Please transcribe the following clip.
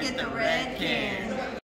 get the red can.